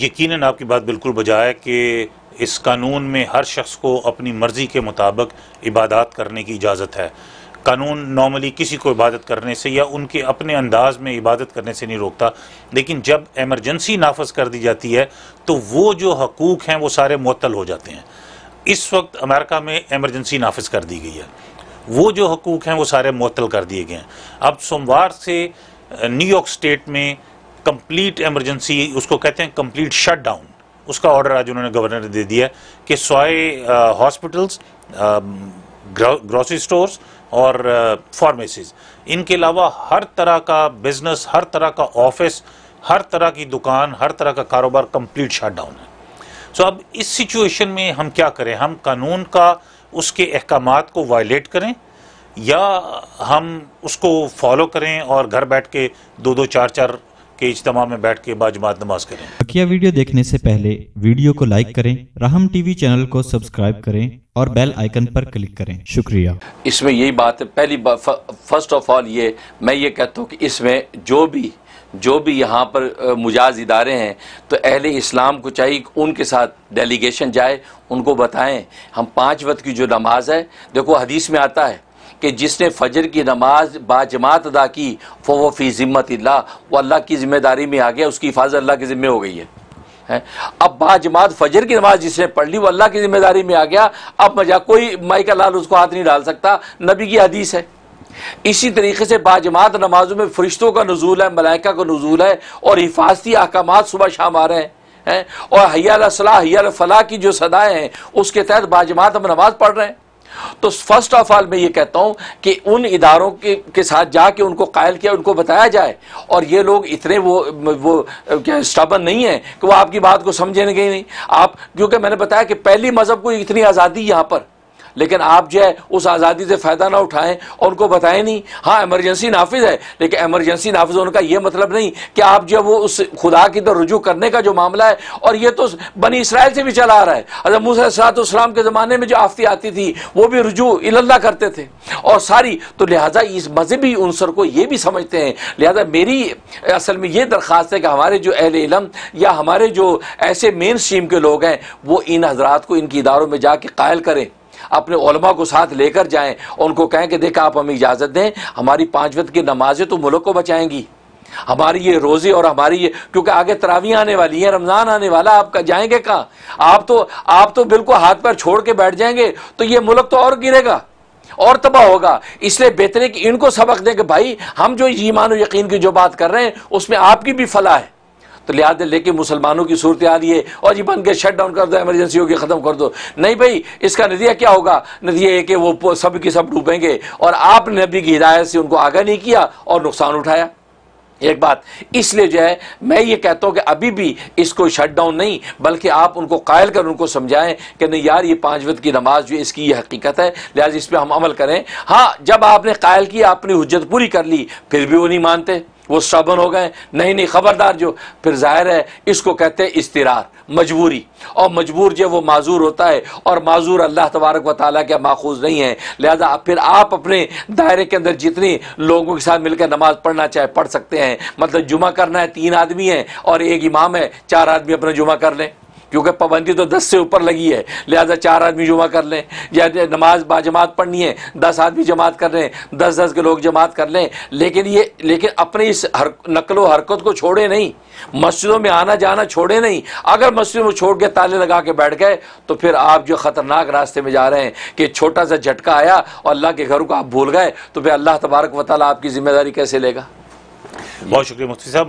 یقیناً آپ کی بات بالکل بجا ہے کہ اس قانون میں ہر شخص کو اپنی مرضی کے مطابق عبادات کرنے کی اجازت ہے۔ قانون نارملی کسی کو عبادت کرنے سے یا ان کے اپنے انداز میں عبادت کرنے سے نہیں روکتا، لیکن جب ایمرجنسی نافذ کر دی جاتی ہے تو وہ جو حقوق ہیں وہ سارے معطل ہو جاتے ہیں۔ اس وقت امریکہ میں ایمرجنسی نافذ کر دی گئی ہے۔ وہ جو حقوق ہیں وہ سارے معطل کر دیے گئے ہیں۔ اب سوموار سے نیو یارک سٹیٹ میں کمپلیٹ ایمرجنسی اس کو کہتے ہیں کمپلیٹ شٹ ڈاؤن اس کا آرڈر آج انہوں نے گورنر نے دے دیا کہ سوائے ہاسپٹلز گروسری سٹورز اور فارمیسیز ان کے علاوہ ہر طرح کا بزنس ہر طرح کا آفس ہر طرح کی دکان، ہر طرح کا کاروبار کمپلیٹ شٹ ڈاؤن ہے. سو اب اس سچویشن میں ہم کیا کریں؟ ہم قانون کا، اس کے احکامات کو وائلیٹ کریں یا ہم اس کو فالو کریں اور گھر بیٹھ کے دو دو چار چار کے اجتماع میں بیٹھ کے باجماعت نماز کریں۔ بقیہ ویڈیو دیکھنے سے پہلے ویڈیو کو لائک کریں رحم ٹی وی چینل کو سبسکرائب کریں اور بیل آئیکن پر کلک کریں۔ شکریہ۔ اس میں یہی بات ہے پہلی فرسٹ آف آل یہ میں یہ کہتا ہوں کہ اس میں جو بھی جو بھی یہاں پر مجاز ادارے ہیں تو اہل اسلام کو چاہیے ان کے ساتھ ڈیلیگیشن جائے ان کو بتائیں۔ ہم پانچ وقت کی جو نماز ہے دیکھو حدیث میں آتا ہے کہ جس نے فجر کی نماز با جماعت ادا کی فو فی ذمت اللہ، وہ اللہ کی ذمہ داری میں آ گیا، اس کی حفاظت اللہ کی ذمہ ہو گئی ہے۔ اب با جماعت فجر کی نماز جس نے پڑھ لی، وہ اللہ کی ذمہ داری میں آ گیا۔ اب مجھا کوئی مائی کا لال اس کو ہاتھ نہیں ڈال سکتا۔ نبی کی حدیث ہے۔ اسی طریقے سے با جماعت نمازوں میں فرشتوں کا نزول ہے، ملائکہ کا نزول ہے اور حفاظتی احکامات صبح شام آ رہے ہیں۔ اور حیا صلاح حیا فلاح کی جو صدایں ہیں، اس کے تحت با جماعت ہم نماز پڑھ رہے ہیں۔ تو فرسٹ آف آل میں یہ کہتا ہوں کہ ان اداروں کے ساتھ جا کے ان کو قائل کیا، ان کو بتایا جائے۔ اور یہ لوگ اتنے وہ وہ، کیا اسٹابن نہیں ہیں کہ وہ آپ کی بات کو سمجھیں گے نہیں۔ آپ، کیونکہ میں نے بتایا کہ پہلی مذہب کو اتنی آزادی یہاں پر لیکن آپ جو ہے اس آزادی سے فائدہ نہ اٹھائیں اور ان کو بتائیں نہیں۔ ہاں ایمرجنسی نافذ ہے، لیکن ایمرجنسی نافذ ہونے کا یہ مطلب نہیں کہ آپ جو وہ اس خدا کی طرف رجوع کرنے کا جو معاملہ ہے، اور یہ تو بنی اسرائیل سے بھی چلا آ رہا ہے۔ حضرت موسیٰ اسلام کے زمانے میں جو آفتی آتی تھی، وہ بھی رجوع اللہ کرتے تھے۔ اور ساری، تو لہٰذا اس مذہبی عنصر کو یہ بھی سمجھتے ہیں۔ لہٰذا میری اصل میں یہ درخواست ہے کہ ہمارے جو اہل علم یا ہمارے جو ایسے مین اسٹریم کے لوگ ہیں، وہ ان حضرات کو ان کی اداروں میں جا کے قائل کریں۔ اپنے علماء کو ساتھ لے کر جائیں ان کو کہیں کہ دیکھا آپ ہمیں اجازت دیں، ہماری پانچ وقت کی نمازیں تو ملک کو بچائیں گی۔ ہماری یہ روزے اور ہماری یہ، کیونکہ آگے تراویاں آنے والی ہیں، رمضان آنے والا، آپ کا جائیں گے کہاں؟ آپ تو آپ تو بالکل ہاتھ پر چھوڑ کے بیٹھ جائیں گے، تو یہ ملک تو اور گرے گا، اور تباہ ہوگا۔ اس لیے بہتر ہے کہ ان کو سبق دیں کہ بھائی، ہم جو ایمان و یقین کی جو بات کر رہے ہیں، اس میں آپ کی بھی فلاح ہے۔ تو لہٰذا لے کے مسلمانوں کی صورت آ رہی ہے۔ اور یہ بن کے شٹ ڈاؤن کر دو ایمرجنسی ہوگی ختم کر دو۔ نہیں بھائی، اس کا نتیجہ کیا ہوگا؟ نتیجہ یہ کہ وہ سب کی سب ڈوبیں گے۔ اور آپ نے نبی کی ہدایت سے ان کو آگاہ نہیں کیا اور نقصان اٹھایا۔ ایک بات، اس لیے جو ہے، میں یہ کہتا ہوں کہ ابھی بھی اس کو شٹ ڈاؤن نہیں، بلکہ آپ ان کو قائل کر ان کو سمجھائیں کہ نہیں یار، یہ پانچ وقت کی نماز جو اس کی یہ حقیقت ہے۔ لہٰذا اس پہ ہم عمل کریں۔ ہاں جب آپ نے قائل کیا اپنی حجت پوری کر لی، پھر بھی وہ نہیں مانتے۔ وہ سبن ہو گئے، نہیں نہیں، خبردار جو۔ پھر ظاہر ہے، اس کو کہتے ہیں استرار، مجبوری۔ اور مجبور جو وہ معذور ہوتا ہے، اور معذور اللہ تبارک و تعالیٰ کے ماخوذ نہیں ہے لہذا پھر آپ اپنے دائرے کے اندر جتنی لوگوں کے ساتھ مل کر نماز پڑھنا چاہے، پڑھ سکتے ہیں۔ مطلب جمعہ کرنا ہے، تین آدمی ہیں اور ایک امام ہے، چار آدمی اپنا جمعہ کر لیں۔ کیونکہ پابندی تو دس سے اوپر لگی ہے۔ لہذا چار آدمی جمعہ کر لیں۔ یا نماز با جماعت پڑھنی ہے، دس آدمی جماعت کر لیں، دس دس کے لوگ جماعت کر لیں۔ لیکن یہ، لیکن اپنی اس نقل و حرکت کو چھوڑے نہیں۔ مسجدوں میں آنا جانا چھوڑے نہیں۔ اگر مسجدوں میں چھوڑ کے تالے لگا کے بیٹھ گئے، تو پھر آپ جو خطرناک راستے میں جا رہے ہیں کہ چھوٹا سا جھٹکا آیا اور اللہ کے گھروں کو آپ بھول گئے، تو پھر اللہ تبارک و تعالیٰ آپ کی ذمہ داری کیسے لے گا؟ بہت شکریہ مفتی صاحب۔